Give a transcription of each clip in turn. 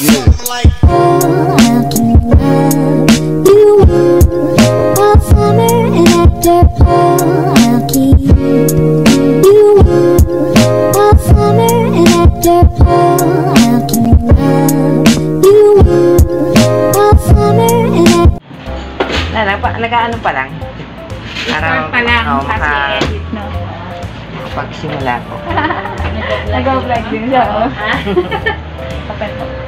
Something like Oh, you you all summer and after oh, how can you all summer and after oh, how can you love you all summer and after Na, nag, nag-ano pa lang. Start pa lang oh, kasi maka, edit, no? pagsimula ko. Nag-vlog din siya, oh. Kapal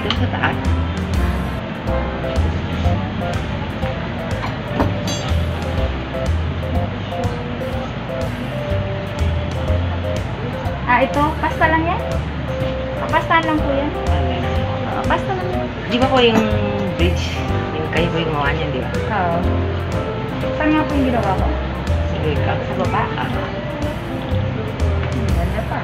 doon sa taas. Ah, ito, pasta lang yan? Ah, pasta lang po yan. Ah, pasta lang yan. Di ba po yung bridge? Yung kayo po yung gawa niyan, di ba? Oo. Saan nga po yung ginawa ko? Sige ka. Sa baba? Ah, Ganda pa.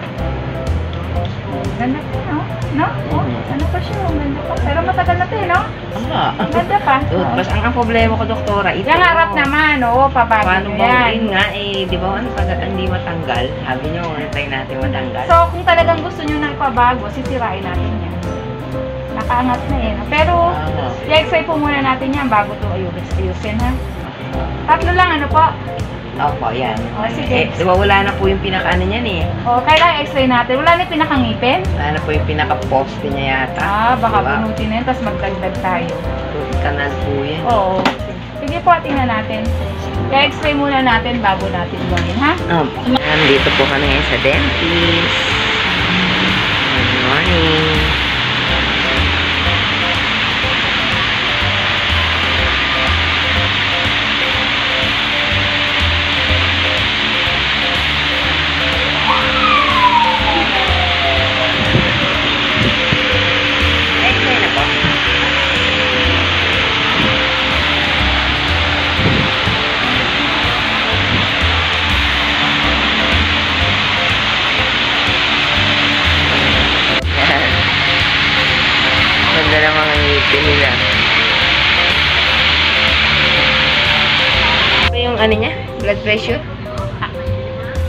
Ganda pa, no? No? Oh, ano pa siya? Ang Ganda pa. Pero matagal na to, eh, no? Ama. Ganda pa. Bas ang, ang problema ko, doktora, ito. Yung harap naman, oo, pabago Paano nyo ba yan. yun nga eh, di ba ano pag hindi matanggal? Sabi niyo, try natin matanggal. So, kung talagang gusto nyo ng pabago, sisirain natin yan. Nakaangat na eh. no? Pero, Ah, i-x-ray po muna natin yan bago ito ayusin, ayusin ha. Tatlo lang, ano po? Opo, yan. O, sige. Eh, di ba wala na po yung pinaka-ano niyan eh. O, kailangan x-ray natin. Wala na yung pinakangipin? Wala na po yung pinaka-poste niya yata. Ah, baka Diba? bunutin na yun, tapos magdagdag tayo. Kanal po yan. Oo. Sige po, tingnan natin. I-x-ray muna natin bago natin gawin, ha? Um, nandito po kami ngayon sa dentist. Good morning. Nila. Ano yung ano niya? Blood pressure?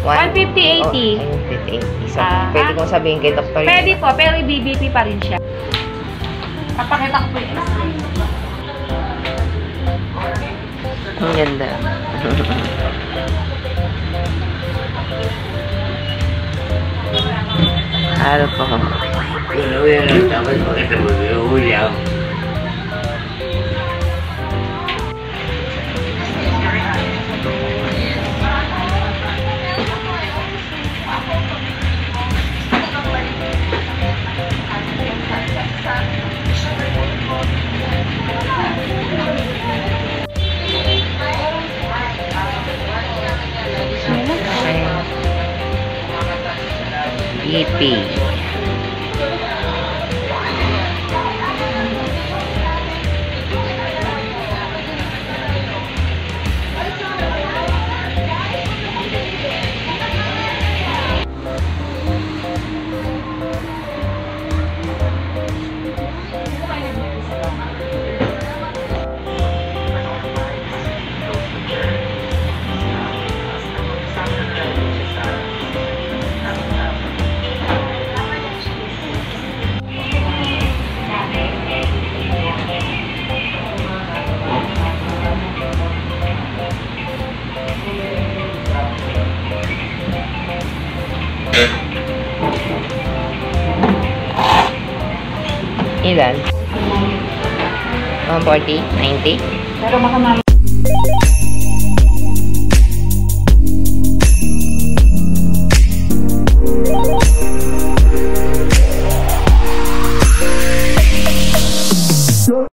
One- 150-80. Oh, ayun, 50-80. So, Ah. pwede kong sabihin kay yun. Pwede po, pero i-BBP pa rin siya. Papakita ko po x-ray. Ang ganda. Alcohol. 一笔 Ilan? 140? 90? Pero baka